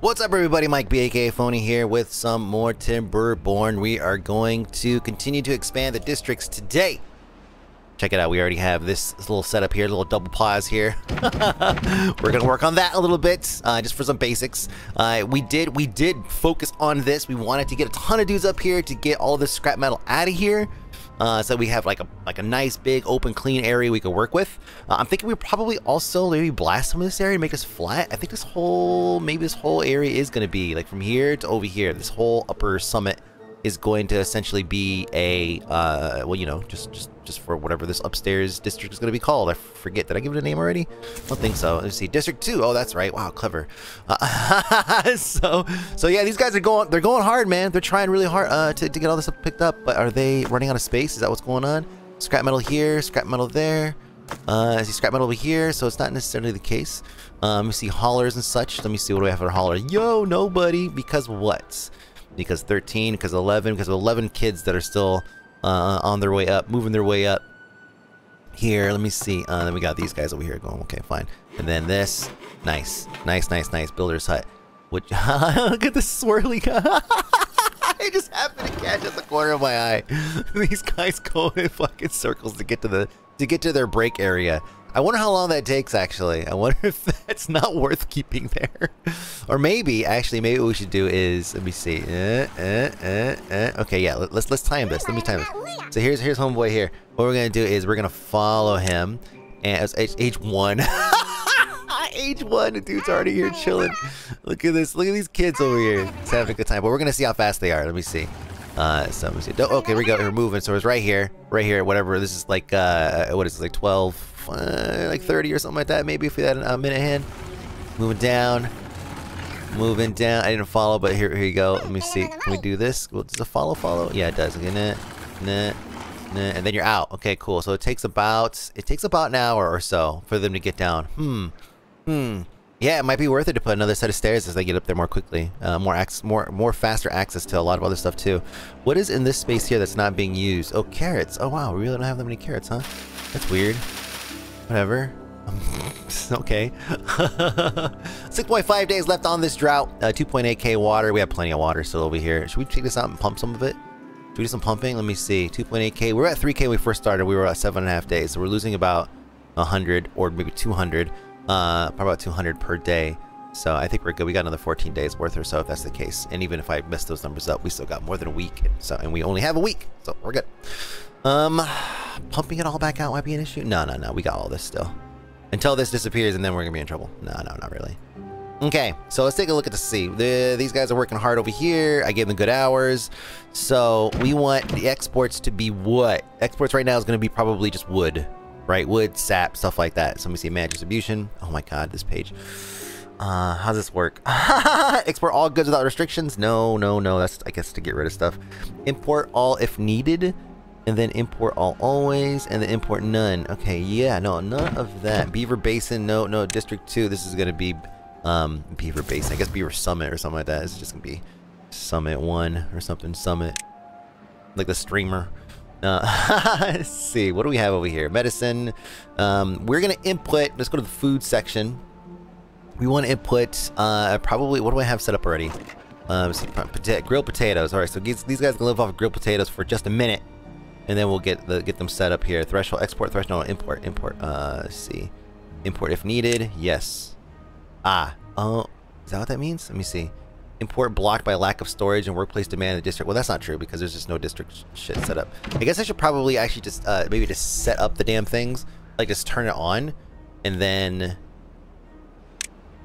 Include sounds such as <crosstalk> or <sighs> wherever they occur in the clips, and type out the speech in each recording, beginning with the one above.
What's up everybody, Mike BAK Phony here with some more Timberborn. We are going to continue to expand the districts today. Check it out, we already have this, this little setup here, little double pause here. <laughs> We're gonna work on that a little bit, uh, just for some basics. Uh, we did we did focus on this. We wanted to get a ton of dudes up here to get all this scrap metal out of here. Uh, so we have like a like a nice big open clean area we could work with. Uh, I'm thinking we probably also maybe blast some of this area to make us flat. I think this whole maybe this whole area is to be like from here to over here. This whole upper summit is going to essentially be a uh, well, you know, just just just for whatever this upstairs district is going to be called. I forget. Did I give it a name already? I don't think so. Let's see. District two. Oh, that's right. Wow, clever. Uh, <laughs> so so yeah, these guys are going. They're going hard, man. They're trying really hard uh, to to get all this picked up. But are they running out of space? Is that what's going on? Scrap metal here. Scrap metal there. Uh, I see scrap metal over here, so it's not necessarily the case. Um, we see haulers and such. Let me see what do we have for a hauler. Yo, nobody. Because what? Because 13, because 11, because 11 kids that are still uh, on their way up, moving their way up. Here, let me see. Uh, then we got these guys over here going. Okay, fine. And then this. Nice. Nice, nice, nice. Builder's hut. Which, <laughs> look at this swirly <laughs> guy. I just happened to catch at the corner of my eye. <laughs> These guys go in fucking circles to get to the to get to their break area. I wonder how long that takes, actually. I wonder <laughs> if that's not worth keeping there. or maybe, actually, maybe what we should do is, let me see. Uh, uh, uh, uh. Okay, yeah, let, us let's time this. Let me time this. So here's here's homeboy here. What we're going to do is we're going to follow him. And it's age, age one. <laughs> age one, the dude's already here chilling. Look at this. Look at these kids over here. He's having a good time. But we're going to see how fast they are. Let me see. Uh, so let me see. Okay, we go. We're moving. So it's right here. Right here. Whatever. This is like, uh, what is it? Like 12 uh, like 30 or something like that, maybe if we had a minute hand. Moving down. Moving down. I didn't follow, but here, here you go. Let me see. Can we do this? Well, does it follow follow? Yeah, it does. Nah, nah, nah, and then you're out. Okay, cool. So it takes about it takes about an hour or so for them to get down. Hmm. Hmm. Yeah, it might be worth it to put another set of stairs as they get up there more quickly. Uh, more access, more more faster access to a lot of other stuff too. What is in this space here that's not being used? Oh, carrots. Oh wow, we really don't have that many carrots, huh? That's weird. Whatever. <laughs> okay. <laughs> 6.5 days left on this drought. Uh, 2.8k water. We have plenty of water still over here. Should we take this out and pump some of it? Should we do some pumping? Let me see. 2.8k. We are at 3k when we first started. We were at 7.5 days. So we're losing about 100 or maybe 200. Uh, probably about 200 per day. So I think we're good. We got another 14 days worth or so if that's the case. And even if I mess those numbers up, we still got more than a week. So and we only have a week. So we're good. Um, pumping it all back out might be an issue. No, no, no. We got all this still. Until this disappears and then we're going to be in trouble. No, no, not really. Okay, so let's take a look at the sea. The, these guys are working hard over here. I gave them good hours. So we want the exports to be what? Exports right now is going to be probably just wood, right? Wood, sap, stuff like that. So let me see, manage distribution. Oh my god, this page. Uh, how's this work? <laughs> Export all goods without restrictions? No, no, no. That's, I guess, to get rid of stuff. Import all if needed and then import all always, and then import none. Okay, yeah, no, none of that. Beaver Basin, no, no, District 2, this is gonna be, um, Beaver Basin, I guess Beaver Summit or something like that. It's just gonna be Summit 1 or something, Summit, like the streamer. Uh, <laughs> let's see, what do we have over here? Medicine, um, we're gonna input, let's go to the food section. We want to input, uh, probably, what do I have set up already? Um, grilled potatoes. All right, so these, these guys can live off of grilled potatoes for just a minute and then we'll get the get them set up here. Threshold, export, threshold, import, import. Uh, see, import if needed. Yes. Ah. Oh, is that what that means? Let me see. Import blocked by lack of storage and workplace demand in the district. Well, that's not true because there's just no district shit set up. I guess I should probably actually just uh, maybe just set up the damn things, like just turn it on, and then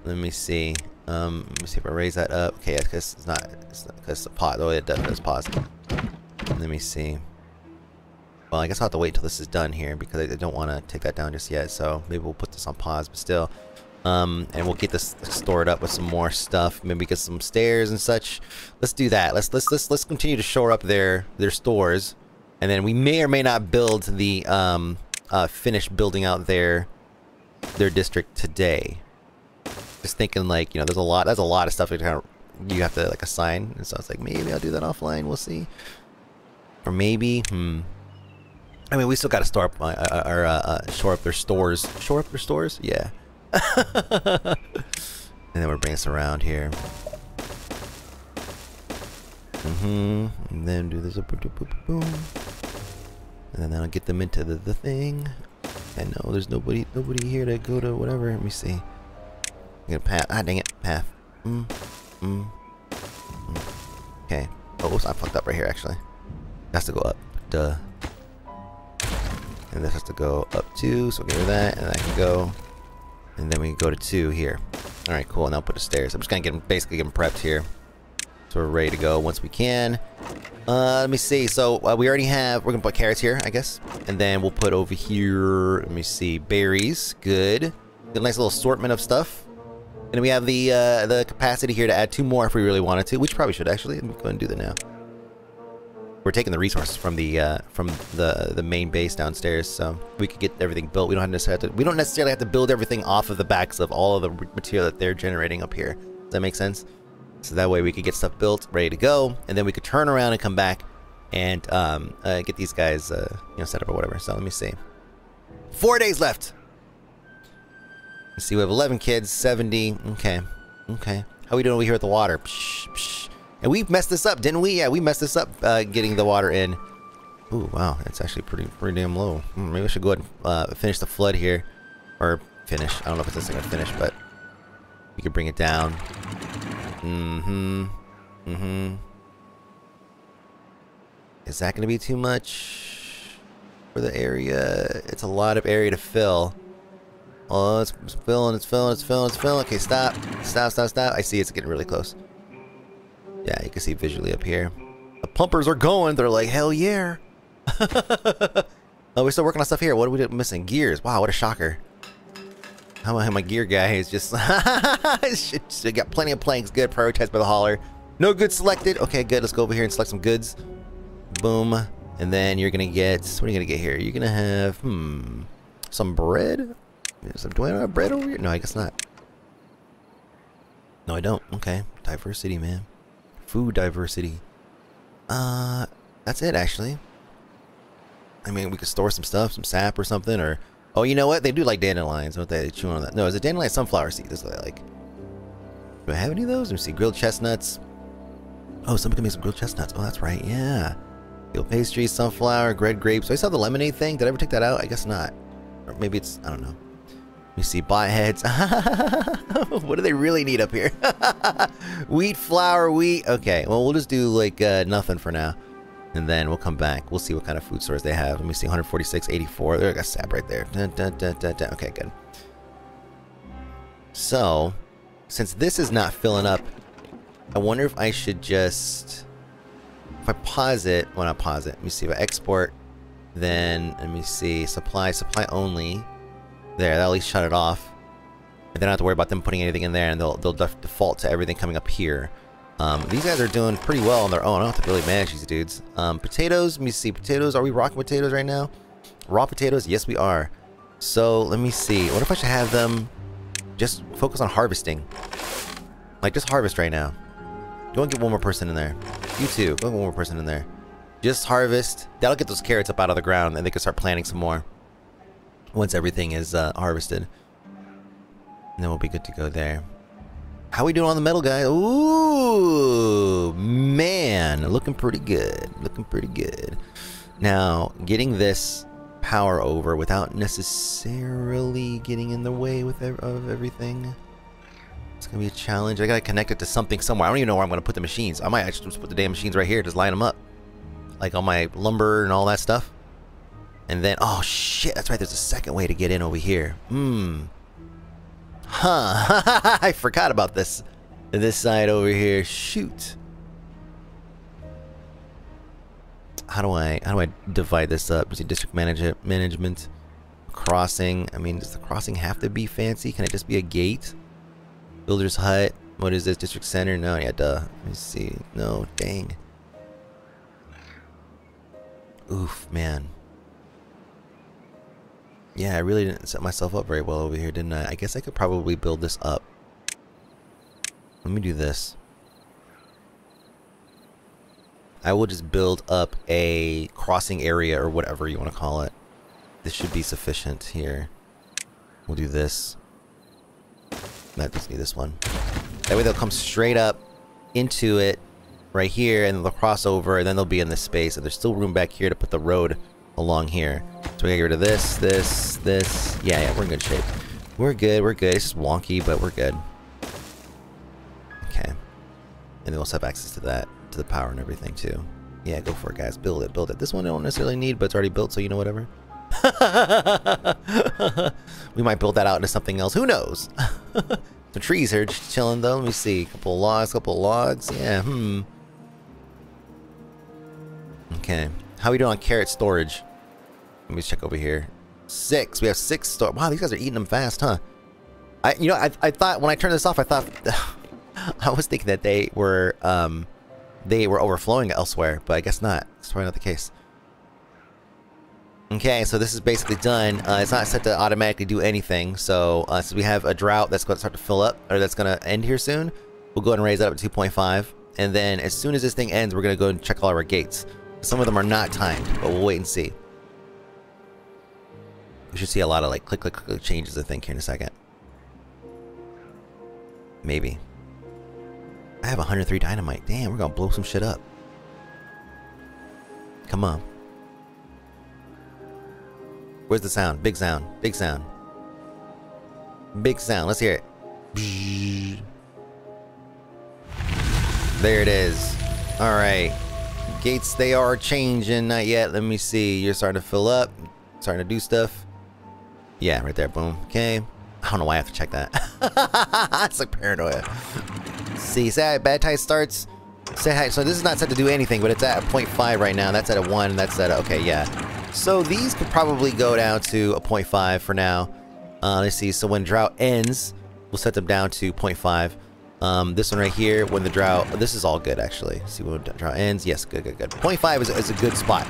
let me see. Um, let me see if I raise that up. Okay, because it's not, it's not the pause. Oh, it does, does pause. Let me see. Well, I guess I'll have to wait till this is done here because I don't want to take that down just yet. So maybe we'll put this on pause, but still. Um, and we'll get this stored up with some more stuff. Maybe get some stairs and such. Let's do that. Let's let's let's let's continue to shore up their their stores, and then we may or may not build the um uh finish building out their their district today. Just thinking like you know there's a lot there's a lot of stuff kind of you have to like assign, and so it's like maybe I'll do that offline. We'll see. Or maybe hmm I mean, we still got to store up uh, uh, or uh, uh, shore up their stores. Shore up their stores? Yeah. <laughs> And then we'll bring us around here. Mm-hmm. And then do this. Boom. And then that'll get them into the, the thing. I know there's nobody nobody here to go to whatever. Let me see. I'm gonna path. Ah, dang it. Path. Mm. Mm. mm. Okay. Oh, I fucked up right here, actually. It has to go up. Duh. And this has to go up two, so give me that, and I can go. And then we can go to two here. Alright, cool. Now put the stairs. I'm just gonna get them, basically get them prepped here. So we're ready to go once we can. Uh, let me see. So uh, we already have, we're gonna put carrots here, I guess. And then we'll put over here, let me see, berries. Good. Good nice little assortment of stuff. And we have the uh, the capacity here to add two more if we really wanted to, which probably should actually. Let me go and do that now. We're taking the resources from the uh, from the the main base downstairs, so we could get everything built. We don't necessarily have to. We don't necessarily have to build everything off of the backs of all of the material that they're generating up here. Does that make sense? So that way we could get stuff built, ready to go, and then we could turn around and come back and um, uh, get these guys, uh, you know, set up or whatever. So let me see. Four days left. Let's see, we have 11 kids, 70. Okay, okay. How we doing over here with the water? Psh, psh. And we messed this up, didn't we? Yeah, we messed this up uh, getting the water in. Ooh, wow, that's actually pretty pretty damn low. Hmm, maybe I should go ahead and uh, finish the flood here. Or finish. I don't know if it's going to finish, but we could bring it down. Mm-hmm. Mm-hmm. Is that going to be too much for the area? It's a lot of area to fill. Oh, it's, it's filling, it's filling, it's filling, it's filling. Okay, stop. Stop, stop, stop. I see it's getting really close. Yeah, you can see visually up here. The pumpers are going. They're like, hell yeah. <laughs> oh, we're still working on stuff here. What are we missing? Gears. Wow, what a shocker. How my, my gear guy is <laughs> just... we got plenty of planks. Good. Prioritized by the hauler. No good selected. Okay, good. Let's go over here and select some goods. Boom. And then you're going to get... What are you going to get here? You're going to have... Hmm... Some bread? Some, do I have bread over here? No, I guess not. No, I don't. Okay. Diversity, man. Food diversity. Uh, that's it, actually. I mean, we could store some stuff, some sap or something, or... Oh, you know what? They do like dandelions, don't they? They chew on that. No, is it dandelion sunflower seed? That's what I like. Do I have any of those? Let me see. Grilled chestnuts. Oh, somebody can make some grilled chestnuts. Oh, that's right. Yeah. Grilled pastries, sunflower, red grapes. I saw the lemonade thing. Did I ever take that out? I guess not. Or maybe it's... I don't know. Me see. Bot heads. <laughs> what do they really need up here? <laughs> wheat, flour, wheat. Okay. Well, we'll just do like uh, nothing for now. And then we'll come back. We'll see what kind of food stores they have. Let me see, 146, 84. There, I got sap right there. Dun, dun, dun. Okay, good. So, since this is not filling up, I wonder if I should just... If I pause it... Well, not pause it. Let me see. If I export, then... Let me see. Supply, supply only. There, that'll at least shut it off. And then I don't have to worry about them putting anything in there, and they'll, they'll default to everything coming up here. Um, these guys are doing pretty well on their own. I don't have to really manage these dudes. Um, potatoes, let me see. Potatoes, are we rocking potatoes right now? Raw potatoes? Yes, we are. So, let me see. What if I should have them just focus on harvesting? Like, just harvest right now. Want to get one more person in there. You too. Go get one more person in there. Just harvest. That'll get those carrots up out of the ground, and they can start planting some more. Once everything is uh, harvested. And then we'll be good to go there. How we doing on the metal, guy? Ooh, man, looking pretty good. Looking pretty good. Now, getting this power over without necessarily getting in the way with ev of everything. It's gonna be a challenge. I gotta connect it to something somewhere. I don't even know where I'm gonna put the machines. I might actually just put the damn machines right here, just line them up. Like on my lumber and all that stuff. And then, oh shit, that's right, there's a second way to get in over here. Hmm. Huh. <laughs> I forgot about this. This side over here. Shoot. How do I how do I divide this up? Is it district manage management? Crossing. I mean, does the crossing have to be fancy? Can it just be a gate? Builder's hut. What is this? District center? No, yeah, duh. Let me see. No, dang. Oof, man. Yeah, I really didn't set myself up very well over here, didn't I? I guess I could probably build this up. Let me do this. I will just build up a crossing area or whatever you want to call it. This should be sufficient here. We'll do this. That just need this one. That way they'll come straight up into it right here, and they'll cross over, and then they'll be in this space, and there's still room back here to put the road along here. So we gotta get rid of this, this, this. Yeah, yeah, we're in good shape. We're good, we're good. It's wonky, but we're good. Okay. And then we'll have access to that, to the power and everything too. Yeah, go for it, guys. Build it, build it. This one I don't necessarily need, but it's already built, so you know whatever. <laughs> we might build that out into something else. Who knows? <laughs> Some trees just chilling though. Let me see. A couple of logs, couple of logs. Yeah, hmm. Okay. How are we doing on carrot storage? Let me check over here. Six. We have six store. Wow, these guys are eating them fast, huh? I, you know, I, I thought when I turned this off, I thought <laughs> I was thinking that they were, um, they were overflowing elsewhere, but I guess not. It's probably not the case. Okay, so this is basically done. Uh, it's not set to automatically do anything, so uh, since we have a drought that's going to start to fill up, or that's going to end here soon, we'll go ahead and raise that up to 2.5, and then as soon as this thing ends, we're going to go and check all our gates. Some of them are not timed, but we'll wait and see. We should see a lot of like click, click, click changes, I think, here in a second. Maybe. I have 103 dynamite. Damn, we're gonna blow some shit up. Come on. Where's the sound? Big sound. Big sound. Big sound. Let's hear it. There it is. Alright. Gates, they are changing. Not yet. Let me see. You're starting to fill up. Starting to do stuff. Yeah, right there. Boom. Okay. I don't know why I have to check that. <laughs> it's like paranoia. See, say bad tide starts. Say hi. So this is not set to do anything, but it's at 0.5 right now. That's at a 1. That's at a, okay, yeah. So these could probably go down to a 0.5 for now. Uh, let's see. So when drought ends, we'll set them down to 0.5. Um, this one right here, when the drought, this is all good actually. See when the drought ends. Yes, good, good, good. 0.5 is, is a good spot.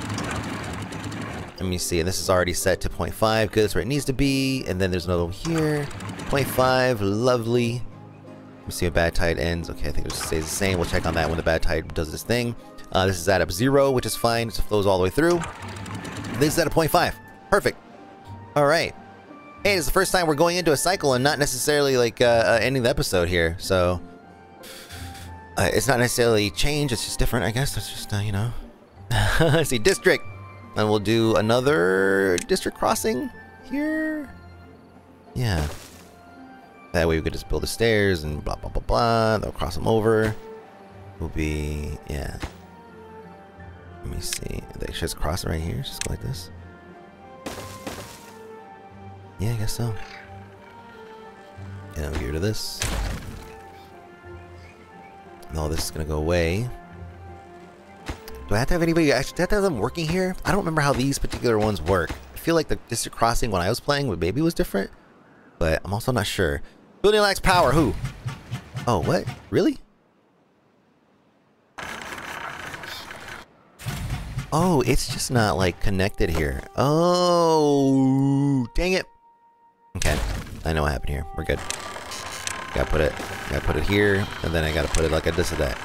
Let me see. And this is already set to 0.5. Good, that's where it needs to be. And then there's another one here. 0.5. Lovely. Let me see when bad tide ends. Okay, I think it stays the same. We'll check on that when the bad tide does this thing. Uh, this is at up zero, which is fine. It flows all the way through. This is at a 0.5. Perfect. All right. Hey, it's the first time we're going into a cycle and not necessarily like uh, uh, ending the episode here. So uh, it's not necessarily change. It's just different, I guess. It's just, uh, you know. <laughs> Let's see, district. And we'll do another district crossing here. Yeah. That way we could just build the stairs and blah, blah, blah, blah. They'll cross them over. Will be, yeah. Let me see. They just cross right here. Just go like this. Yeah, I guess so. And we get rid of this. And all this is gonna go away. Do I have to have anybody actually have to have them working here? I don't remember how these particular ones work. I feel like the district crossing when I was playing with Baby was different, but I'm also not sure. Building lacks power. Who? Oh, what? Really? Oh, it's just not like connected here. Oh, dang it. Okay, I know what happened here. We're good. Gotta put it, gotta put it here, and then I gotta put it like a this or that.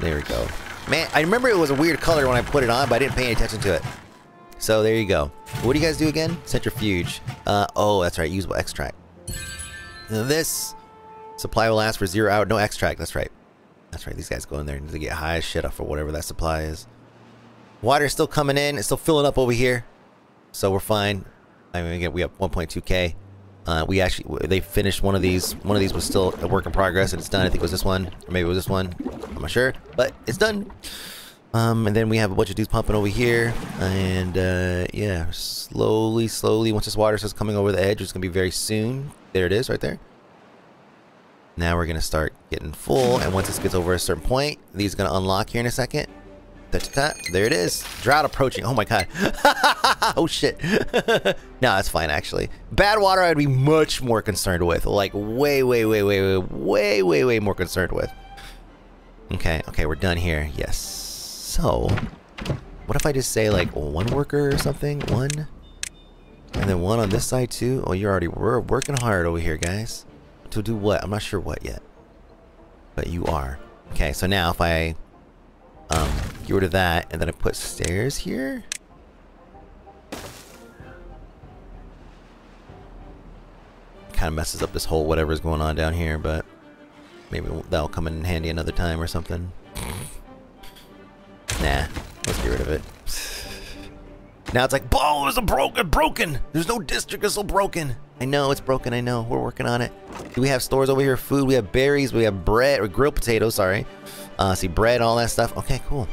There we go. Man, I remember it was a weird color when I put it on, but I didn't pay any attention to it. So there you go. What do you guys do again? Centrifuge. Uh, oh, that's right, usable extract. This supply will last for zero hour. No extract, that's right. That's right, these guys go in there and they get high as shit off for whatever that supply is. Water's still coming in. It's still filling up over here. So we're fine. I mean, again, we have 1.2k. Uh, we actually, they finished one of these. One of these was still a work in progress, and it's done. I think it was this one, or maybe it was this one. I'm not sure, but it's done. Um, and then we have a bunch of dudes pumping over here, and uh, yeah, slowly, slowly, once this water starts coming over the edge, it's gonna be very soon. There it is, right there. Now we're gonna start getting full, and once this gets over a certain point, these are gonna unlock here in a second. There it is. Drought approaching. Oh my god. <laughs> oh shit. <laughs> no, that's fine actually. Bad water I'd be much more concerned with. Like way, way, way, way, way, way, way, way more concerned with. Okay, okay, we're done here. Yes. So, what if I just say like one worker or something? One? And then one on this side too? Oh, you're already, we're working hard over here, guys. To do what? I'm not sure what yet. But you are. Okay, so now if I um, get rid of that, and then I put stairs here. kind of messes up this whole whatever's going on down here, but maybe that'll come in handy another time or something. Nah, let's get rid of it. Now it's like, oh, is a broken, broken. There's no district, it's so broken. I know it's broken. I know. We're working on it. Do we have stores over here? Food. We have berries. We have bread or grilled potatoes. Sorry. Uh, see bread, all that stuff. Okay, cool.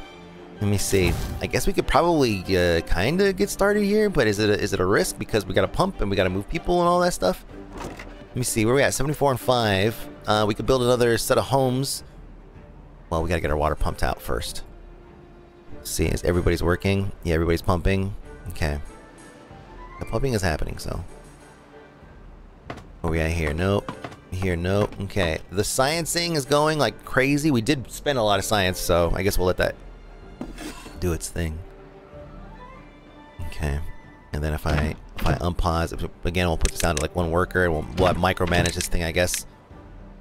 Let me see. I guess we could probably uh, kind of get started here, but is it a, is it a risk because we got to pump and we got to move people and all that stuff? Let me see. Where we at? 74 and 5. Uh, we could build another set of homes. Well, we got to get our water pumped out first. Let's see, is everybody's working? Yeah, everybody's pumping. Okay. The pumping is happening, so. Where we at here? Nope. Here, nope. Okay. The sciencing is going like crazy. We did spend a lot of science, so I guess we'll let that do its thing. Okay. And then if I if I unpause, again, we'll put this down to like one worker, and we'll, we'll have micromanage this thing, I guess.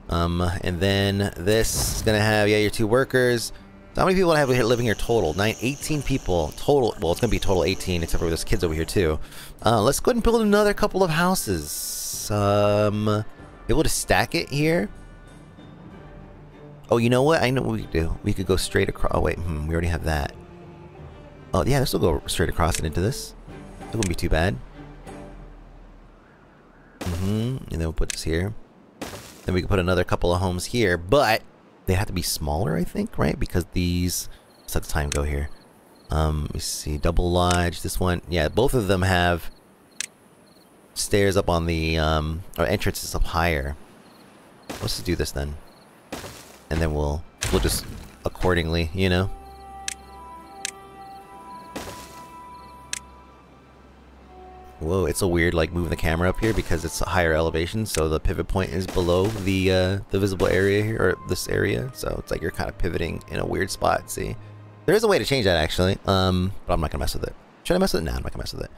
Um, and then this is gonna have yeah your two workers. So how many people have here living here total? Nine, 18 people total. Well, it's gonna be total 18, except for there's kids over here too. Uh, let's go ahead and build another couple of houses. Um, able to stack it here. Oh, you know what? I know what we could do. We could go straight across. Oh, wait. Hmm, we already have that. Oh, yeah, this will go straight across and into this. It wouldn't be too bad. Mm-hmm. And then we'll put this here. Then we can put another couple of homes here, but they have to be smaller, I think, right? Because these... Let's let the time go here. Um, let me see. Double lodge. This one. Yeah, both of them have stairs up on the, um, or entrances up higher. Let's just do this then and then we'll we'll just accordingly, you know. Whoa, it's a weird like moving the camera up here because it's a higher elevation, so the pivot point is below the uh, the visible area here, or this area. So it's like you're kind of pivoting in a weird spot. See, there is a way to change that actually, um, but I'm not gonna mess with it. Should I mess with it? Nah, I'm not gonna mess with it.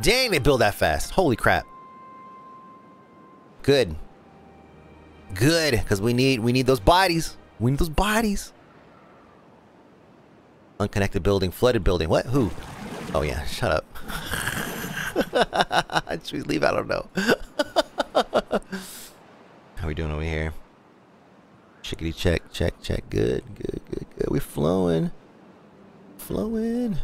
Dang, they build that fast! Holy crap! Good. Good, because we need we need those bodies. We need those bodies. Unconnected building, flooded building. What? Who? Oh yeah, shut up. <laughs> Should we leave? I don't know. <laughs> How we doing over here? Chickity check, check, check. Good, good, good, good. We're flowing. Flowing.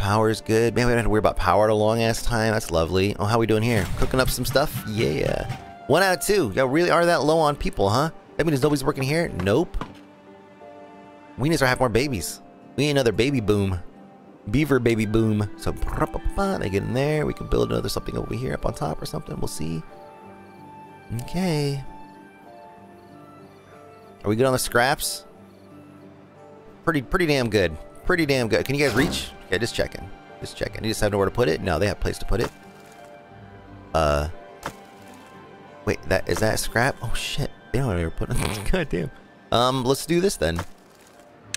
Power's good. Man, we don't have to worry about power at a long ass time. That's lovely. Oh, how we doing here? Cooking up some stuff? Yeah. One out of two. Y'all really are that low on people, huh? That means nobody's working here? Nope. We need to having more babies. We need another baby boom. Beaver baby boom. So, they get in there. We can build another something over here up on top or something. We'll see. Okay. Are we good on the scraps? Pretty, pretty damn good. Pretty damn good. Can you guys reach? Okay, just checking. Just checking. You just have nowhere to put it? No, they have a place to put it. Uh. Wait, that is that scrap? Oh shit. They don't ever put it. <laughs> God damn. Um, let's do this then.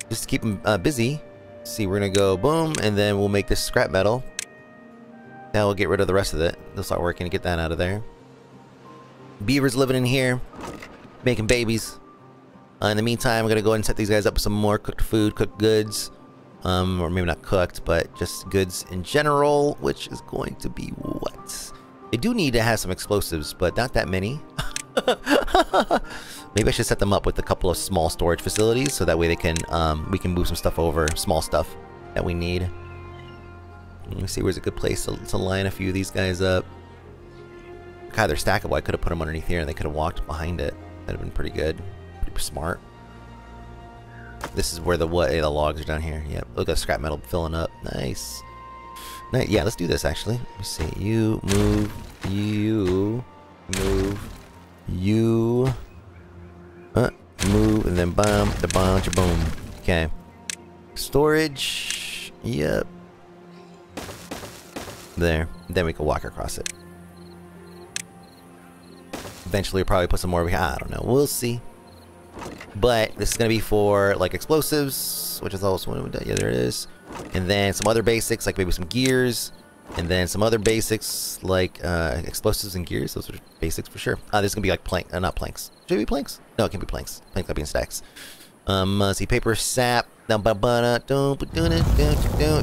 Just to keep them uh, busy. See, we're gonna go boom, and then we'll make this scrap metal. Now we'll get rid of the rest of it. They'll start working to get that out of there. Beaver's living in here, making babies. Uh, in the meantime, I'm gonna go ahead and set these guys up with some more cooked food, cooked goods um, or maybe not cooked, but just goods in general, which is going to be what? They do need to have some explosives, but not that many. <laughs> maybe I should set them up with a couple of small storage facilities, so that way they can um, we can move some stuff over, small stuff that we need. Let me see where's a good place to, to line a few of these guys up. God, they're stackable. I could have put them underneath here, and they could have walked behind it. That'd have been pretty good, pretty smart. This is where the what? the logs are down here. Yep. Look at scrap metal filling up. Nice. Nice. Yeah, let's do this actually. Let me see. You move. You move. You. Uh, move and then bomb the of boom. Okay. Storage. Yep. There. Then we can walk across it. Eventually, we'll probably put some more. I don't know. We'll see. But this is going to be for like explosives, which is also one yeah, there it is. And then some other basics, like maybe some gears. And then some other basics like uh, explosives and gears. Those are basics for sure. Uh, this is going to be like plank, uh, not planks. Should it be planks? No, it can be planks. Planks be in stacks. Um, uh, see, paper, sap.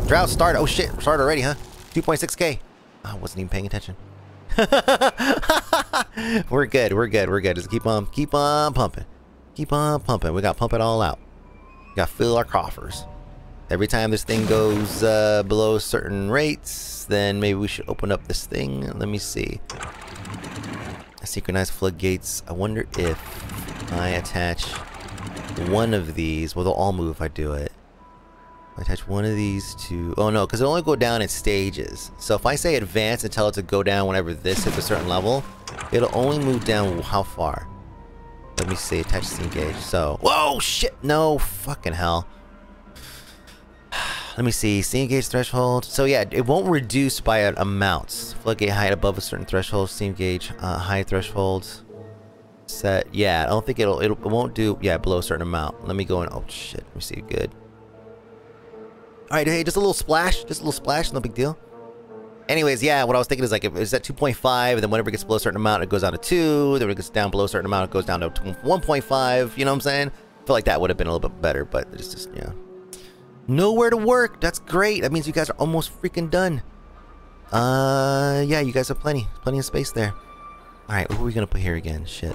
Drought start. Oh shit, start already, huh? 2.6k. I wasn't even paying attention. <laughs> we're good. We're good. We're good. Just keep on, keep on pumping. Keep on pumping. We got to pump it all out. We got to fill our coffers. Every time this thing goes uh, below certain rates, then maybe we should open up this thing. Let me see. Synchronized floodgates. I wonder if I attach one of these. Well, they'll all move if I do it. I attach one of these to... Oh no, because it'll only go down in stages. So if I say advance and tell it to go down whenever this hits a certain level, it'll only move down how far? Let me see. Attach stream gauge. So... Whoa! Shit! No! Fucking hell. Let me see. Stream gauge threshold. So yeah, it won't reduce by an amount. Floodgate height above a certain threshold. Stream gauge uh, high threshold. Set. Yeah, I don't think it'll, it'll... It won't do... Yeah, below a certain amount. Let me go in... Oh shit. Let me see. Good. Alright, hey, just a little splash. Just a little splash, no big deal. Anyways, yeah, what I was thinking is like, it's at 2.5, and then whenever it gets below a certain amount, it goes down to 2. Then when it gets down below a certain amount, it goes down to 1.5. You know what I'm saying? I feel like that would have been a little bit better, but it's just, yeah. Nowhere to work. That's great. That means you guys are almost freaking done. Uh, yeah, you guys have plenty. Plenty of space there. Alright, what are we gonna put here again? Shit.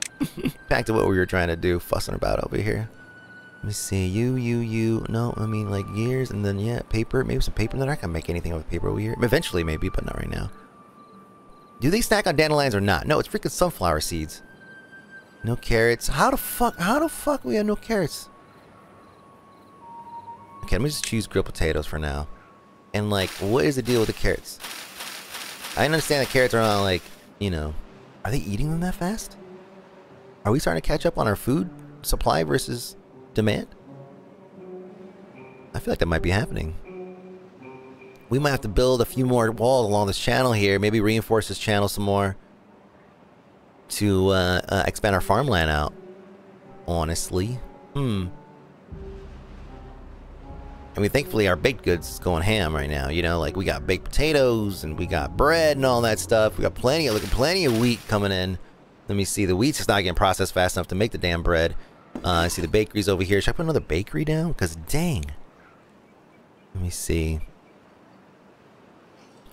<laughs> Back to what we were trying to do, fussing about over here. Let me see. You, you, you. No, I mean like years and then yeah, paper. Maybe some paper. They're not gonna make anything with paper over here. Eventually, maybe, but not right now. Do they snack on dandelions or not? No, it's freaking sunflower seeds. No carrots. How the fuck? How the fuck we have no carrots? Okay, let me just choose grilled potatoes for now. And like, what is the deal with the carrots? I understand the carrots are not like, you know, are they eating them that fast? Are we starting to catch up on our food supply versus demand? I feel like that might be happening. We might have to build a few more walls along this channel here. Maybe reinforce this channel some more. To uh, uh, expand our farmland out. Honestly. Hmm. I mean, thankfully our baked goods is going ham right now. You know, like we got baked potatoes and we got bread and all that stuff. We got plenty of, look, plenty of wheat coming in. Let me see. The wheat's just not getting processed fast enough to make the damn bread. Uh, I see the bakeries over here. Should I put another bakery down? Because dang. Let me see.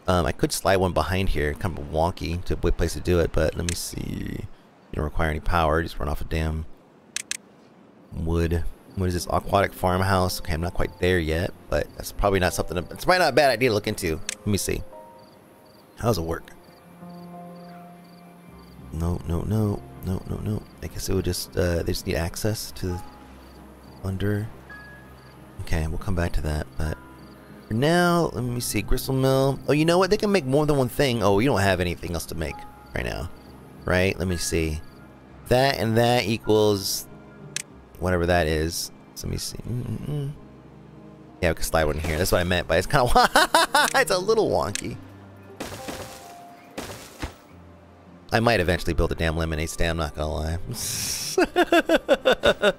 Um, I could slide one behind here. Kind of wonky to a place to do it, but let me see. You don't require any power. Just run off a damn wood. What is this? Aquatic farmhouse. Okay, I'm not quite there yet, but that's probably not something. To, it's probably not a bad idea to look into. Let me see. How does it work? No, no, no. No, no, no. I guess it would just, uh, they just need access to under. Okay, we'll come back to that, but for now, let me see, Gristmill. Oh, you know what? They can make more than one thing. Oh, you don't have anything else to make right now, right? Let me see. That and that equals whatever that is. So let me see. Mm -mm -mm. Yeah, we can slide one here. That's what I meant, but it's kind of <laughs> it's a little wonky. I might eventually build a damn lemonade stand, I'm not gonna lie. <laughs>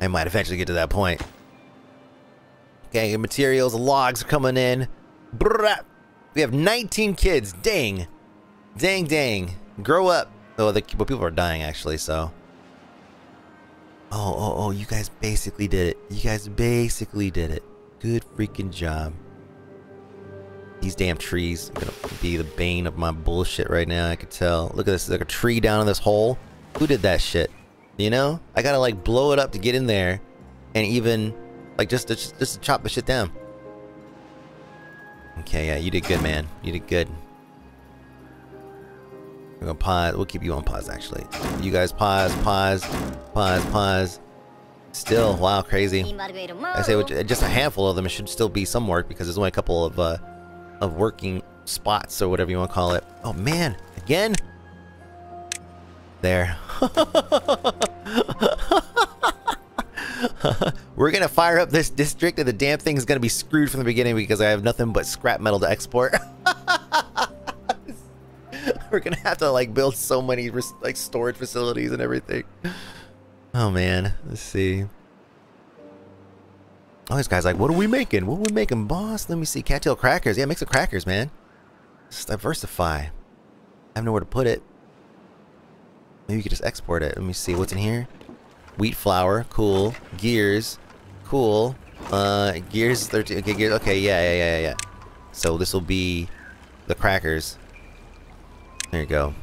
I might eventually get to that point. Okay, materials, logs are coming in. Brrrah. We have 19 kids. Dang. Dang, dang. Grow up. Oh, the people are dying, actually, so. Oh, oh, oh, you guys basically did it. You guys basically did it. Good freaking job. These damn trees are gonna be the bane of my bullshit right now, I could tell. Look at this, like a tree down in this hole. Who did that shit? You know? I gotta like blow it up to get in there and even like just to, just to chop the shit down. Okay, yeah, you did good, man. You did good. We're gonna pause. We'll keep you on pause, actually. You guys pause, pause, pause, pause. Still, wow, crazy. I say just a handful of them should still be some work because there's only a couple of uh, of working spots or whatever you want to call it. Oh man, again? There. <laughs> We're gonna fire up this district and the damn thing's gonna be screwed from the beginning because I have nothing but scrap metal to export. <laughs> We're gonna have to like build so many like storage facilities and everything. Oh man, let's see. Oh, this guy's like, what are we making? What are we making, boss? Let me see. Cattail crackers. Yeah, make some crackers, man. Just diversify. I have nowhere to put it. Maybe you could just export it. Let me see. What's in here? Wheat flour. Cool. Gears. Cool. Uh, gears 13. Okay, gears. Okay, yeah, yeah, yeah, yeah. So this will be the crackers. There you go.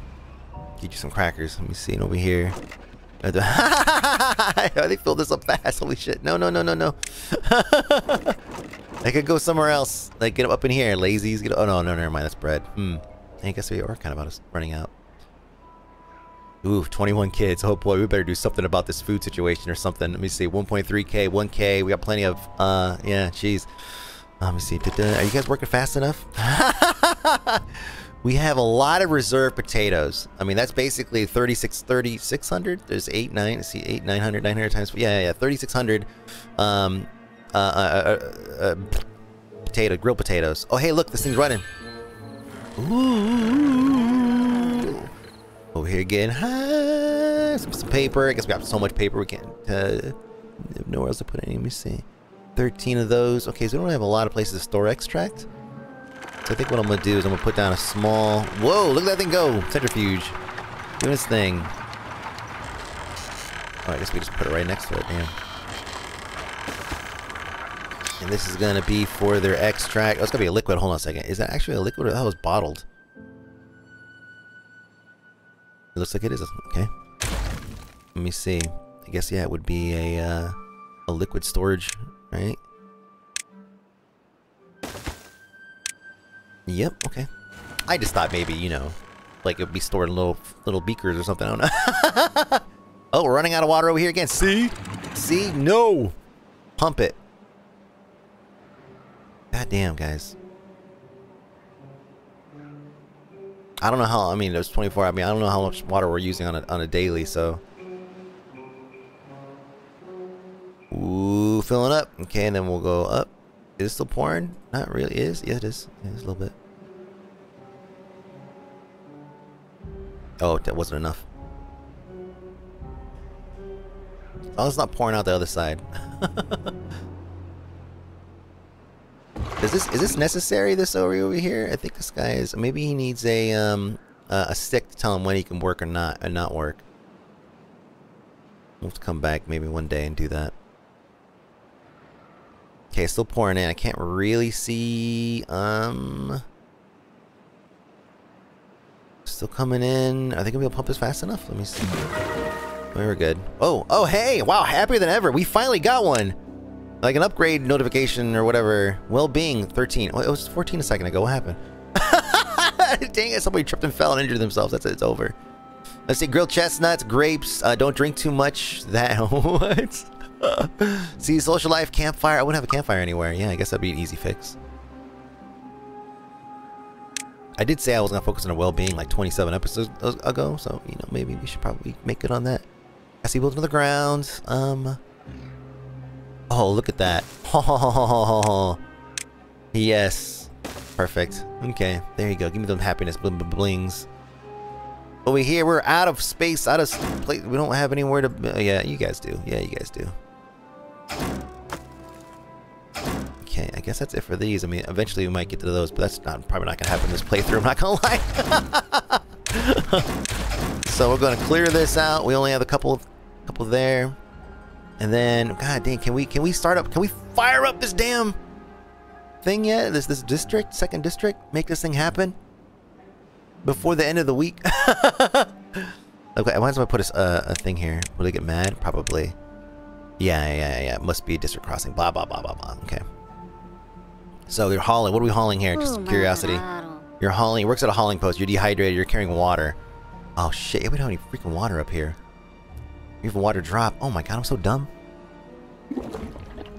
Get you some crackers. Let me see it over here. <laughs> they filled this up fast. Holy shit. No, no, no, no, no. <laughs> I could go somewhere else. Like, get up in here. Lazies. Get oh, no, no, never mind. That's bread. Hmm. I guess we are kind of about us running out. Ooh, 21 kids. Oh boy, we better do something about this food situation or something. Let me see. 1.3k, 1k. We got plenty of, uh, yeah, jeez. Let me see. Are you guys working fast enough? <laughs> we have a lot of reserve potatoes. I mean, that's basically 36, 3600. There's 8, 9, see, 8, 900, 900 times. Yeah, yeah, yeah 3600 um, uh, uh, uh, uh, potato, grilled potatoes. Oh, hey, look, this thing's running. Ooh. Over here again. Some, some, paper. I guess we have so much paper we can't, uh, nowhere else to put it. Let me see. 13 of those. Okay, so we don't have a lot of places to store extract. So I think what I'm going to do is I'm going to put down a small... Whoa, look at that thing go! Centrifuge. Doing its thing. Oh, I guess we just put it right next to it, damn. And this is going to be for their extract. Oh, it's going to be a liquid. Hold on a second. Is that actually a liquid or that was bottled? It looks like it is. Okay. Let me see. I guess, yeah, it would be a, uh, a liquid storage, right? Yep, okay. I just thought maybe, you know, like it'd be stored in little little beakers or something. I don't know. <laughs> oh, we're running out of water over here again. See? See? No! Pump it. God damn, guys. I don't know how, I mean, it was 24, I mean, I don't know how much water we're using on a, on a daily, so. Ooh, filling up. Okay, and then we'll go up. Is it still pouring? Not really. It is? Yeah, it is. Yeah, it's a little bit. Oh, that wasn't enough. Oh, it's not pouring out the other side. <laughs> is this is this necessary? This over over here? I think this guy is. Maybe he needs a um uh, a stick to tell him when he can work or not and not work. We'll have to come back maybe one day and do that. Okay, still pouring in. I can't really see. Um, still coming in. Are they gonna be able to pump this fast enough? Let me see. We were good. Oh, oh, hey! Wow, happier than ever. We finally got one. Like an upgrade notification or whatever. Well-being 13. Oh, it was 14 a second ago. What happened? <laughs> Dang it! Somebody tripped and fell and injured themselves. That's it. It's over. Let's see. Grilled chestnuts, grapes. Uh, don't drink too much. That <laughs> what? <laughs> See, social life, campfire. I wouldn't have a campfire anywhere. Yeah, I guess that'd be an easy fix. I did say I was gonna focus on our well-being like 27 episodes ago, so you know maybe we should probably make good on that. I see built into the ground. Um. Oh, look at that. <laughs> yes. Perfect. Okay, there you go. Give me them happiness bling blings. Over here, we're out of space, out of place. We don't have anywhere to. Uh, yeah, you guys do. Yeah, you guys do. Okay, I guess that's it for these. I mean, eventually we might get to those, but that's not probably not gonna happen this playthrough. I'm not gonna lie. <laughs> so we're gonna clear this out. We only have a couple, couple there, and then God dang, can we can we start up? Can we fire up this damn thing yet? This this district, second district, make this thing happen before the end of the week. <laughs> okay, I might as well put a, uh, a thing here. Will they get mad? Probably. Yeah, yeah, yeah. It must be a district crossing. Blah, blah, blah, blah, blah. Okay. So you're hauling. What are we hauling here? Just curiosity. You're hauling. It works at a hauling post. You're dehydrated. You're carrying water. Oh, shit. We don't have any freaking water up here. We have a water drop. Oh, my God. I'm so dumb.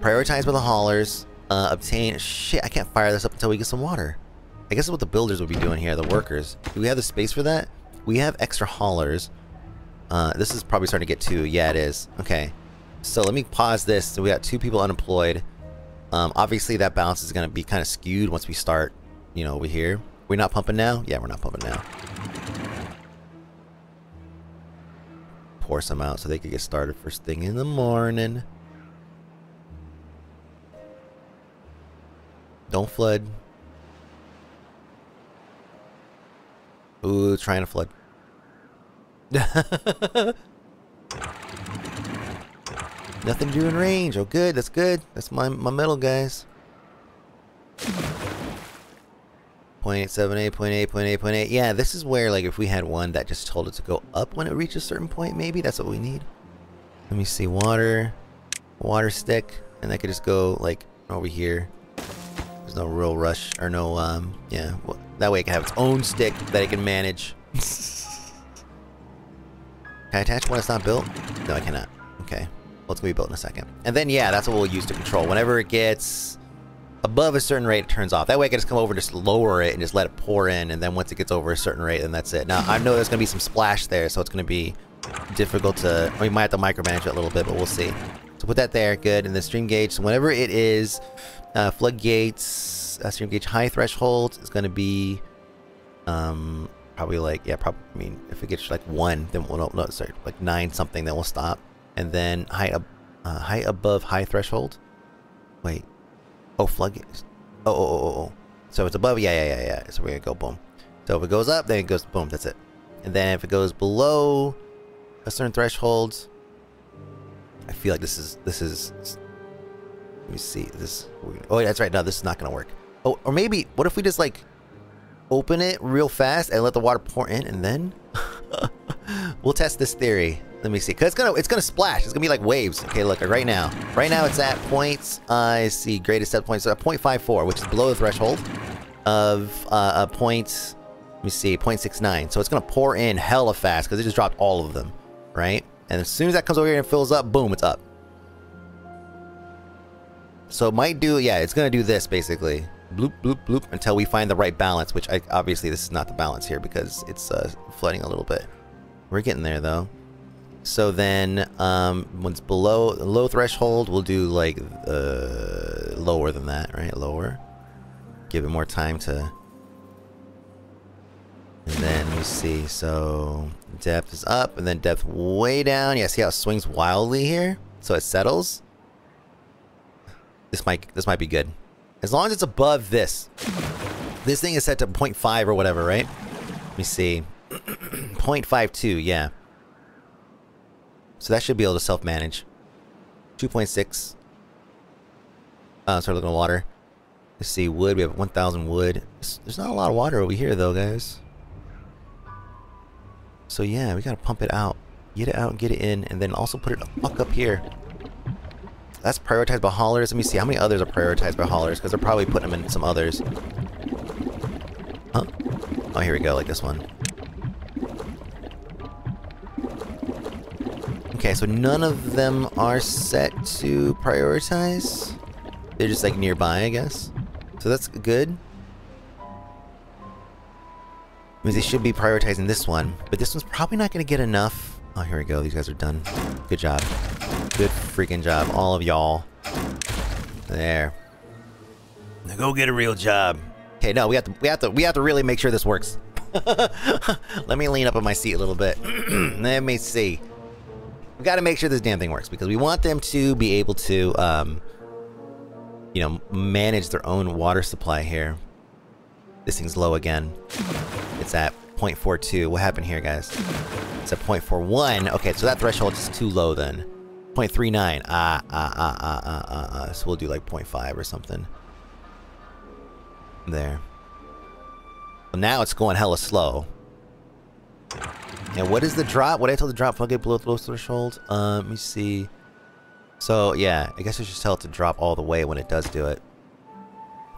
Prioritize by the haulers. Uh, obtain... Shit, I can't fire this up until we get some water. I guess what the builders would be doing here, the workers. Do we have the space for that? We have extra haulers. Uh, this is probably starting to get too... Yeah, it is. Okay. So let me pause this. So we got two people unemployed. Um, obviously that balance is going to be kind of skewed once we start, you know, over here. We're not pumping now? Yeah, we're not pumping now. Pour some out so they could get started first thing in the morning. Don't flood. Ooh, trying to flood. <laughs> Nothing to do in range. Oh, good. That's good. That's my, my metal, guys. 0.78, 0.8, 0.8, 0.8. Yeah, this is where, like, if we had one that just told it to go up when it reaches a certain point, maybe that's what we need. Let me see. Water. Water stick. And that could just go, like, over here. There's no real rush, or no, um, yeah. Well, that way it can have its own stick that it can manage. <laughs> can I attach one it's not built? No, I cannot. Okay. To be built in a second. And then, yeah, that's what we'll use to control. Whenever it gets above a certain rate, it turns off. That way I can just come over and just lower it and just let it pour in, and then once it gets over a certain rate, then that's it. Now, I know there's going to be some splash there, so it's going to be difficult to... We might have to micromanage it a little bit, but we'll see. So put that there, good. And the stream gauge, so whenever it is uh, floodgates, uh, stream gauge high threshold is going to be... Um, probably like, yeah, probably, I mean, if it gets like 1, then we'll, no, no, sorry, like 9 something, then we'll stop. And then height, uh, height above high threshold. Wait, Oh, floodgates. Oh, oh, oh, oh, oh. So it's above, yeah, yeah, yeah, yeah. So we're gonna go boom. So if it goes up, then it goes boom, that's it. And then if it goes below a certain threshold, I feel like this is, this is, let me see, this, oh, that's right, no, this is not gonna work. Oh, or maybe, what if we just like, open it real fast and let the water pour in and then? <laughs> we'll test this theory. Let me see, cause it's gonna it's gonna splash. It's gonna be like waves. Okay, look right now. Right now it's at points. Uh, I see greatest set points. So at 0.54, which is below the threshold of uh, a point. Let me see, 0.69. So it's gonna pour in hella fast because it just dropped all of them, right? And as soon as that comes over here and fills up, boom, it's up. So it might do, yeah, it's gonna do this basically. Bloop, bloop, bloop, until we find the right balance, which I, obviously this is not the balance here because it's uh, flooding a little bit. We're getting there though. So then, um, it's below low threshold, we'll do like uh, lower than that, right? Lower. Give it more time to. And then we see. So depth is up, and then depth way down. Yeah, see how it swings wildly here? So it settles. This might this might be good, as long as it's above this. This thing is set to 0.5 or whatever, right? Let me see. <clears throat> 0.52, yeah. So that should be able to self-manage. 2.6. Uh, start looking at water. Let's see, wood. We have 1,000 wood. There's not a lot of water over here, though, guys. So yeah, we gotta pump it out. Get it out, and get it in, and then also put it fuck up here. That's prioritized by haulers. Let me see how many others are prioritized by haulers, because they're probably putting them in some others. Huh? Oh, here we go, like this one. Okay, so none of them are set to prioritize. They're just like nearby, I guess. So that's good. Means they should be prioritizing this one, but this one's probably not going to get enough. Oh, here we go. These guys are done. Good job. Good freaking job, all of y'all. There. Now go get a real job. Okay, no, we have to we have to we have to really make sure this works. <laughs> Let me lean up on my seat a little bit. <clears throat> Let me see. We got to make sure this damn thing works because we want them to be able to, um, you know, manage their own water supply here. This thing's low again. It's at 0.42. What happened here, guys? It's at 0.41. Okay, so that threshold is too low then. 0.39. Ah, ah, ah, ah, ah, ah, ah. So we'll do like 0.5 or something. There. Well, now it's going hella slow. And what is the drop? What I told the drop get below the low threshold? Uh, let me see. So, yeah, I guess I should tell it to drop all the way when it does do it.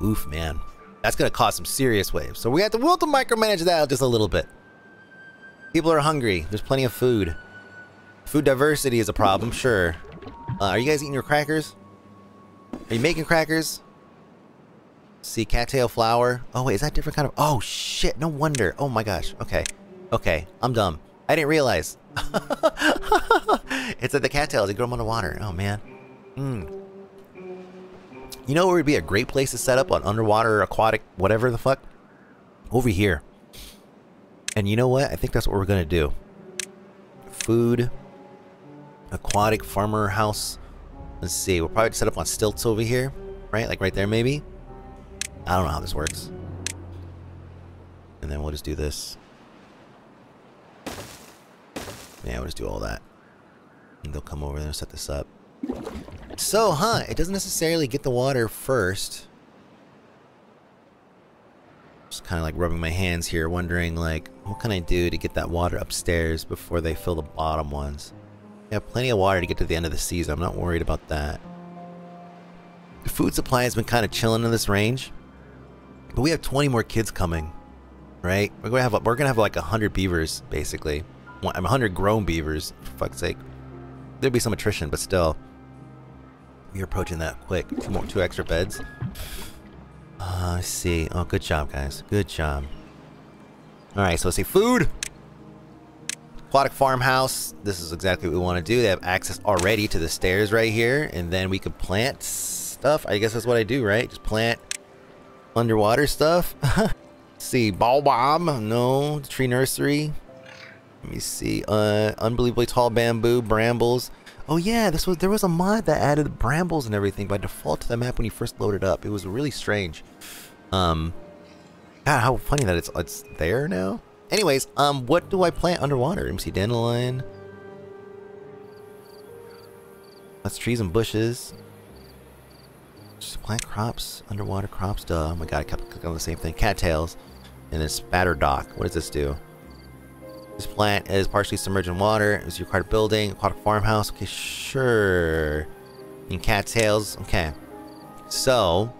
Oof, man. That's to cause some serious waves. So we have to, we'll have to micromanage that just a little bit. People are hungry. There's plenty of food. Food diversity is a problem, sure. Uh, are you guys eating your crackers? Are you making crackers? See, cattail flour. Oh, wait, is that different kind of... Oh, shit, no wonder. Oh, my gosh. Okay. Okay, I'm dumb. I didn't realize. <laughs> it's at the cattails. They grow them underwater. Oh, man. Hmm. You know where would be a great place to set up on underwater, aquatic, whatever the fuck? Over here. And you know what? I think that's what we're going to do. Food. Aquatic farmer house. Let's see. We'll probably set up on stilts over here. Right? Like right there, maybe? I don't know how this works. And then we'll just do this. Yeah, we'll just do all that. And they'll come over there and set this up. So, huh, it doesn't necessarily get the water first. It's kind of like rubbing my hands here, wondering like, what can I do to get that water upstairs before they fill the bottom ones? I have plenty of water to get to the end of the season. I'm not worried about that. The food supply has been kind of chilling in this range, but we have 20 more kids coming, right? We're gonna have we're gonna have like 100 beavers basically. I'm 100 grown beavers for fuck's sake. There'd be some attrition, but still, you're approaching that quick. Two more, two extra beds. Uh, let's see. Oh, good job, guys. Good job. All right, so let's see. Food. Aquatic farmhouse. This is exactly what we want to do. They have access already to the stairs right here, and then we could plant stuff. I guess that's what I do, right? Just plant underwater stuff. <laughs> see, ball bomb. No, tree nursery. Let me see. Uh, unbelievably tall bamboo, brambles. Oh yeah, this was there was a mod that added brambles and everything by default to the map when you first loaded up. It was really strange. Um, God, how funny that it's it's there now. Anyways, um, what do I plant underwater? Me dandelion. That's trees and bushes. Just plant crops, underwater crops. Duh. Oh my god, I kept clicking on the same thing. Cattails. And then spadderdock. What does this do? This plant is partially submerged in water. It's required building. Aquatic farmhouse. Okay, sure. And cattails. Okay. So,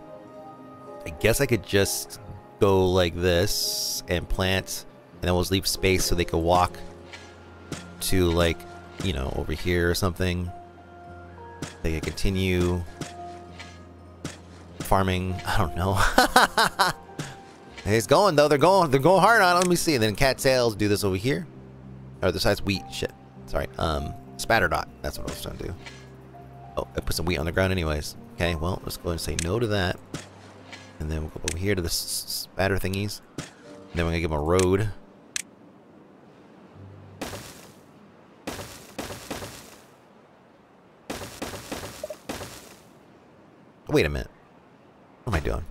I guess I could just go like this and plant, and then we'll leave space so they could walk to like, you know, over here or something. They could continue farming. <laughs> I don't know. <laughs> it's going though. They're going. They're going hard on. it. Let me see. And then cattails do this over here. Or the size wheat. Shit. Sorry. Um, spatter dot. That's what I was trying to do. Oh, I put some wheat on the ground anyways. Okay. Well, let's go and say no to that. And then we'll go over here to the spatter thingies. And then we're gonna give them a road. Wait a minute. What am I doing?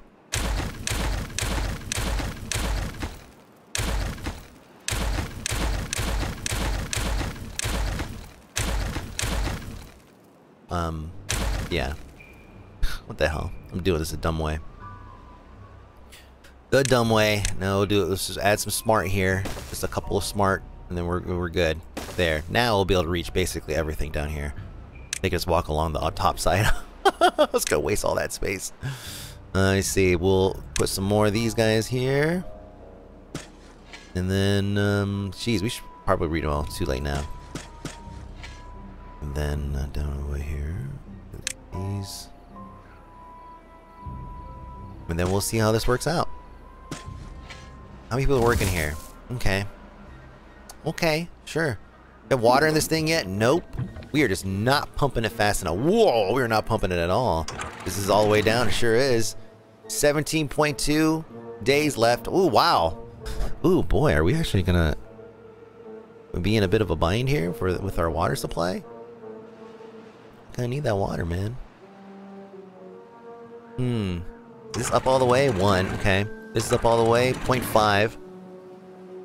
Um, yeah. <sighs> What the hell? I'm doing this a dumb way. The dumb way. No, do it. Let's just add some smart here. Just a couple of smart, and then we're, we're good. There. Now we'll be able to reach basically everything down here. They can just walk along the top side. <laughs> Let's go waste all that space. Uh, I see. We'll put some more of these guys here. And then, um, geez, we should probably read them all. It's too late now. And then uh, down over here, these. And then we'll see how this works out. How many people are working here? Okay. Okay, sure. Have water in this thing yet? Nope. We are just not pumping it fast enough. Whoa, we are not pumping it at all. This is all the way down. It sure is. 17.2 days left. Ooh, wow. Ooh, boy, are we actually gonna be in a bit of a bind here for with our water supply? Gonna need that water, man. Hmm. Is this up all the way? One. Okay. This is up all the way. 0.5.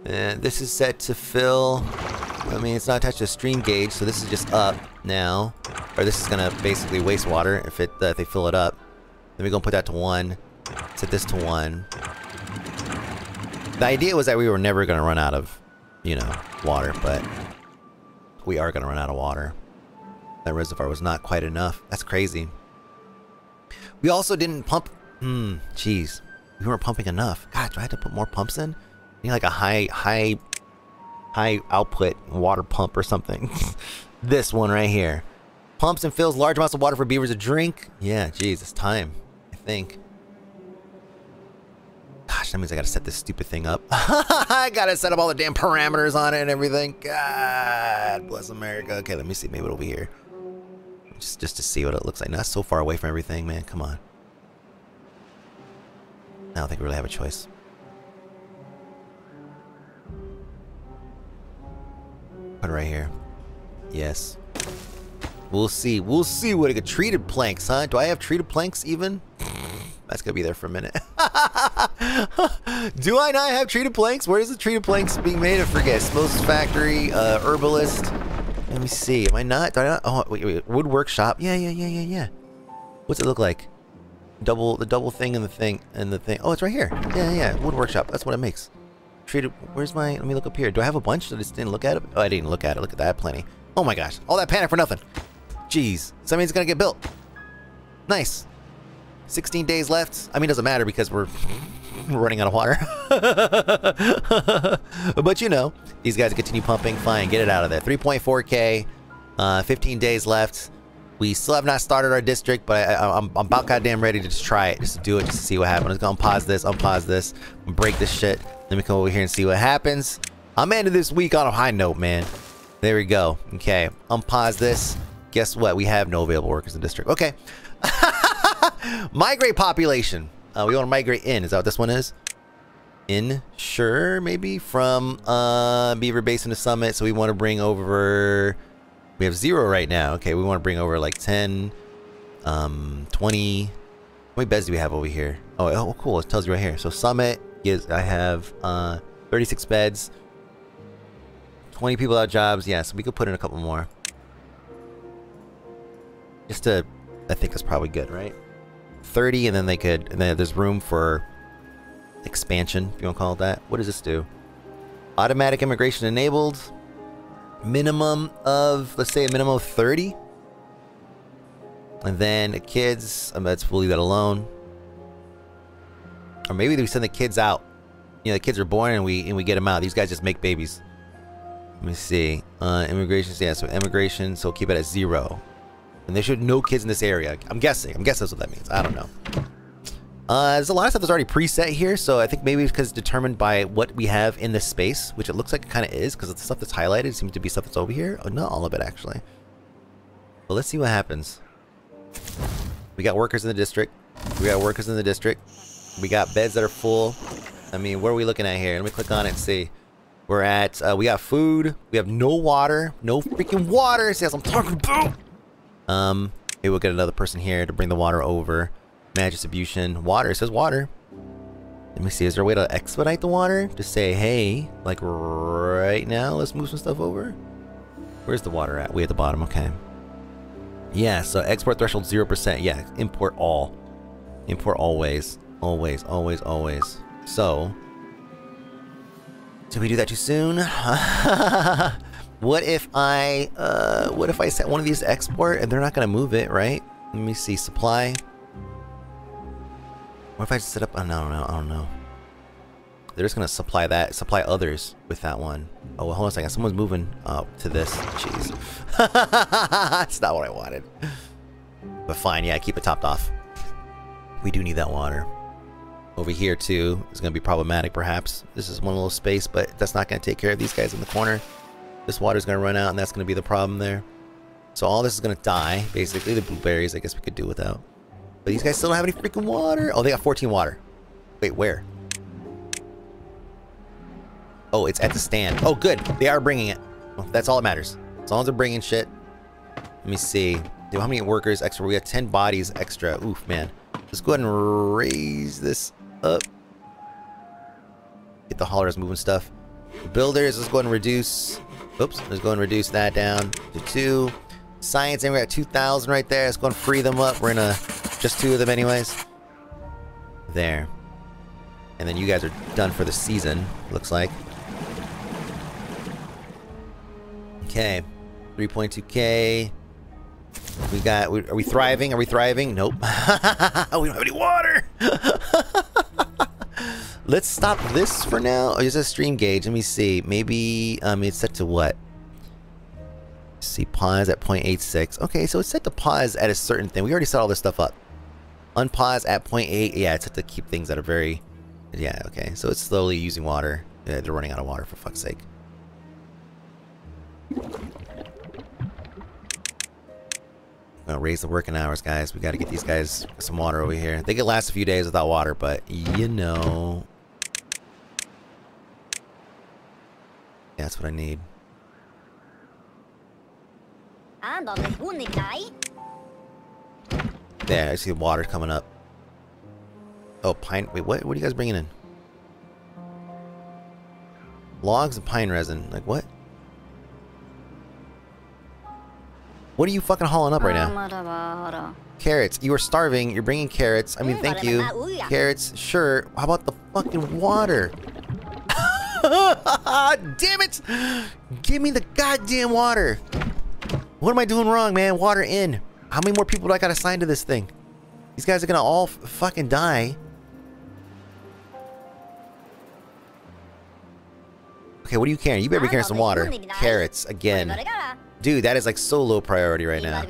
And this is set to fill. I mean, it's not attached to a stream gauge, so this is just up now. Or this is gonna basically waste water if it uh, if they fill it up. Then we're gonna put that to one. Set this to one. The idea was that we were never gonna run out of, you know, water, but we are gonna run out of water. That reservoir was not quite enough. That's crazy. We also didn't pump. Hmm. Jeez. We weren't pumping enough. God, do I have to put more pumps in? I need like a high, high, high output water pump or something. <laughs> this one right here. Pumps and fills large amounts of water for beavers to drink. Yeah, jeez, it's time. I think. Gosh, that means I gotta set this stupid thing up. <laughs> I gotta set up all the damn parameters on it and everything. God bless America. Okay, let me see. Maybe it'll be here. Just, just to see what it looks like. Not so far away from everything, man. Come on. I don't think we really have a choice. Put it right here. Yes. We'll see. We'll see what it treated planks, huh? Do I have treated planks even? That's gonna be there for a minute. <laughs> Do I not have treated planks? Where is the treated planks being made? I forget. Smokes Factory, uh, Herbalist. Let me see. Am I not? Do I not? Oh, wait, wait. Wood Workshop. Yeah, yeah, yeah, yeah, yeah. What's it look like? Double the double thing and the thing and the thing. Oh, it's right here. Yeah, yeah. Wood workshop. That's what it makes. Treated. Where's my? Let me look up here. Do I have a bunch? I just didn't look at it. Oh, I didn't look at it. Look at that. Plenty. Oh my gosh. All that panic for nothing. Jeez. Something's gonna get built. Nice. 16 days left. I mean, it doesn't matter because we're running out of water. <laughs> but you know, these guys continue pumping. Fine, get it out of there. 3.4k, uh, 15 days left. We still have not started our district, but I, am about goddamn ready to just try it, just do it, just to see what happens. I'm gonna pause this, unpause this, break this shit. Let me come over here and see what happens. I'm ending this week on a high note, man. There we go. Okay, unpause this. Guess what? We have no available workers in the district. Okay. <laughs> migrate population. Uh, we want to migrate in. Is that what this one is? In, sure, maybe from uh, Beaver Basin to Summit. So we want to bring over. We have zero right now. Okay, we want to bring over like 10, um, 20. How many beds do we have over here? Oh, oh, cool. It tells you right here. So Summit is. I have uh, 36 beds. 20 people out jobs. Yeah, so we could put in a couple more. Just to, I think that's probably good, right? 30 and then they could, and then there's room for expansion, if you want to call it that. What does this do? Automatic immigration enabled. Minimum of, let's say a minimum of 30. And then the kids, um, let's leave that alone. Or maybe we send the kids out. You know, the kids are born and we and we get them out. These guys just make babies. Let me see. Uh, immigration, yeah, so immigration, so keep it at zero. And they should no kids in this area. I'm guessing. I'm guessing that's what that means. I don't know. Uh, there's a lot of stuff that's already preset here, so I think maybe because it's determined by what we have in this space, which it looks like it kind of is, because the stuff that's highlighted seems to be stuff that's over here. Oh, not all of it, actually. But let's see what happens. We got workers in the district. We got workers in the district. We got beds that are full. I mean, what are we looking at here? Let me click on it and see. We're at, uh, we got food. We have no water. No freaking water. See, what I'm talking about. Um, maybe we'll get another person here to bring the water over. Manage distribution. Water. It says water. Let me see. Is there a way to expedite the water? Just say, hey, like right now, let's move some stuff over. Where's the water at? We at the bottom. Okay. Yeah, so export threshold 0%. Yeah, import all. Import always. Always, always, always. So, did we do that too soon? <laughs> What if I, uh, what if I set one of these to export and they're not going to move it, right? Let me see, supply. What if I set up, oh, no, no, I don't know. They're just going to supply that, supply others with that one. Oh, well, hold on a second. Someone's moving up to this. Jeez. <laughs> That's not what I wanted. But fine, yeah, keep it topped off. We do need that water. Over here, too, is going to be problematic, perhaps. This is one little space, but that's not going to take care of these guys in the corner. This water's going to run out, and that's going to be the problem there. So all this is going to die, basically. The blueberries, I guess we could do without. But these guys still don't have any freaking water. Oh, they got 14 water. Wait, where? Oh, it's at the stand. Oh, good. They are bringing it. Well, that's all that matters. As long as they're bringing shit. Let me see. Do how many workers extra? We got 10 bodies extra. Oof, man. Let's go ahead and raise this up. Get the haulers moving stuff. Builders, let's go ahead and reduce Oops, let's go and reduce that down to two. Science, and we're at 2,000 right there. Let's go and free them up. We're in a just two of them anyways. There. And then you guys are done for the season, looks like. Okay. 3.2k. We got, are we thriving? Are we thriving? Nope. <laughs> we don't have any water. <laughs> Let's stop this for now. Oh, it's a stream gauge. Let me see. Maybe um, it's set to what? Let's see, pause at 0.86. Okay, so it's set to pause at a certain thing. We already set all this stuff up. Unpause at 0.8. Yeah, it's set to keep things that are very... Yeah, okay. So it's slowly using water. Yeah, they're running out of water, for fuck's sake. Gonna raise the working hours, guys. We gotta get these guys some water over here. They could last a few days without water, but you know, Yeah, that's what I need. There, I see the water coming up. Oh, pine. Wait, what? What are you guys bringing in? Logs and pine resin. Like what? What are you fucking hauling up right now? Carrots. You are starving. You're bringing carrots. I mean, thank you. Carrots. Sure. How about the fucking water? <laughs> Damn it! Give me the goddamn water. What am I doing wrong, man? Water in. How many more people do I got assigned to this thing? These guys are gonna all fucking die. Okay, what are you carrying? You better be carrying some water. Carrots, again. Dude, that is like so low priority right now.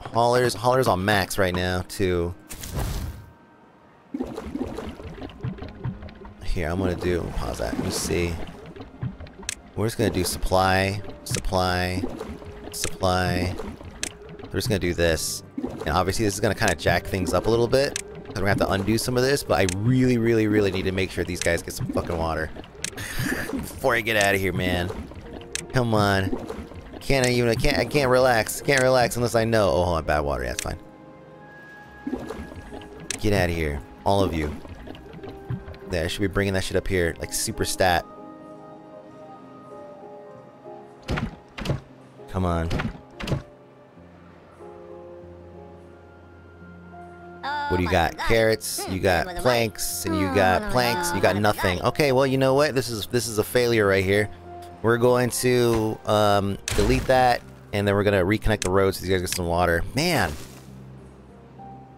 Haulers, haulers on max right now, too. Here, I'm gonna do, pause that, let me see. We're just gonna do supply, supply, supply. We're just gonna do this. And obviously this is gonna kind of jack things up a little bit. I'm gonna have to undo some of this, but I really, really, really need to make sure these guys get some fucking water. <laughs> Before I get out of here, man. Come on. Can't I even, I can't, I can't relax. Can't relax unless I know. Oh, hold on, bad water. Yeah, that's fine. Get out of here. All of you. There, I should be bringing that shit up here. Like, super stat. Come on. What do you got? Carrots, you got planks, and you got planks, you got nothing. Okay, well, you know what? This is this is a failure right here. We're going to um, delete that, and then we're going to reconnect the roads so these guys get some water. Man.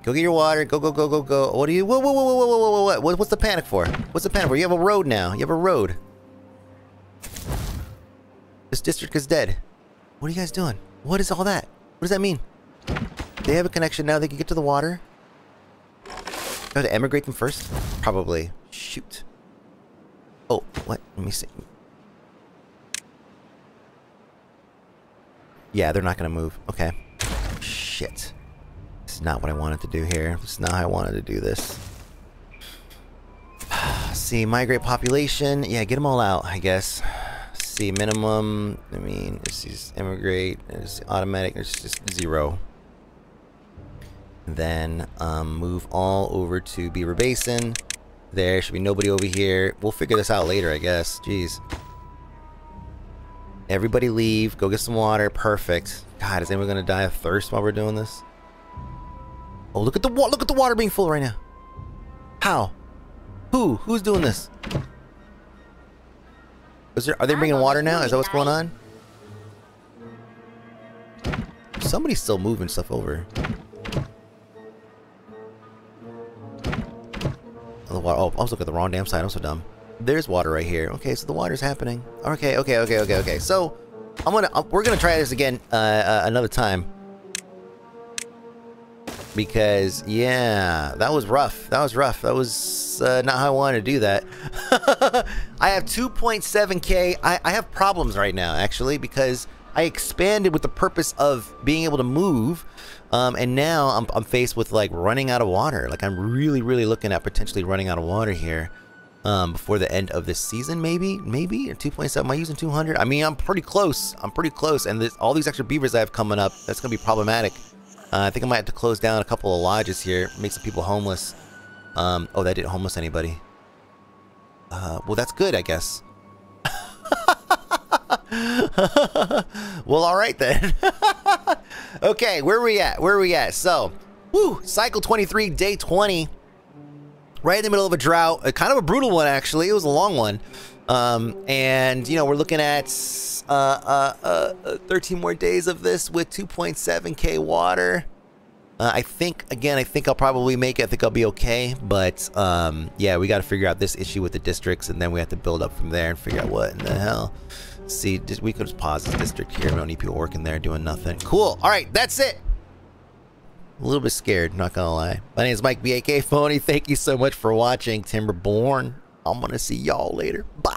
Go get your water. Go, go, go, go, go. What are you? Whoa, whoa, whoa, whoa, whoa, whoa, whoa, whoa. What's the panic for? What's the panic for? You have a road now. You have a road. This district is dead. What are you guys doing? What is all that? What does that mean? They have a connection now. They can get to the water. Do I have to emigrate them first? Probably. Shoot. Oh, what? Let me see. Yeah, they're not to move. Okay. Shit. This is not what I wanted to do here. This is not how I wanted to do this. <sighs> See, migrate population. Yeah, get them all out, I guess. See, minimum. I mean, it's just immigrate. It's automatic. It's just zero. Then um, move all over to Beaver Basin. There should be nobody over here. We'll figure this out later, I guess. Jeez. Everybody leave. Go get some water. Perfect. God, is anyone gonna die of thirst while we're doing this? Oh, look at the water. Look at the water being full right now. How? Who? Who's doing this? Is there? Are they bringing water now? Is that what's going on? Somebody's still moving stuff over. Oh. Oh, I was looking at the wrong damn side. I'm so dumb. There's water right here. Okay, so the water's happening. Okay, okay, okay, okay, okay. So, I'm gonna, uh, we're gonna try this again uh, uh, another time. Because, yeah, that was rough. That was rough. That was uh, not how I wanted to do that. <laughs> I have 2.7k. I, I have problems right now, actually, because I expanded with the purpose of being able to move. Um, and now I'm, I'm faced with, like, running out of water. Like, I'm really, really looking at potentially running out of water here um, before the end of this season, maybe, maybe, or 2.7. Am I using 200? I mean, I'm pretty close. I'm pretty close, and this, all these extra beavers I have coming up, that's gonna be problematic. Uh, I think I might have to close down a couple of lodges here, make some people homeless. Um, oh, that didn't homeless anybody. Uh, well, that's good, I guess. <laughs> well, all right then. <laughs> okay, where are we at? Where are we at? So, woo, cycle 23, day 20 right in the middle of a drought, a kind of a brutal one actually. It was a long one, um, and you know we're looking at uh, uh, uh, 13 more days of this with 2.7k water. Uh, I think again, I think I'll probably make it. I think I'll be okay, but um, yeah, we got to figure out this issue with the districts, and then we have to build up from there and figure out what in the hell. See, we could just pause this district here. We don't need people working there doing nothing. Cool. All right, that's it. A little bit scared, not gonna lie. My name is Mike BAK Phony. Thank you so much for watching Timberborn. I'm going to see y'all later. Bye.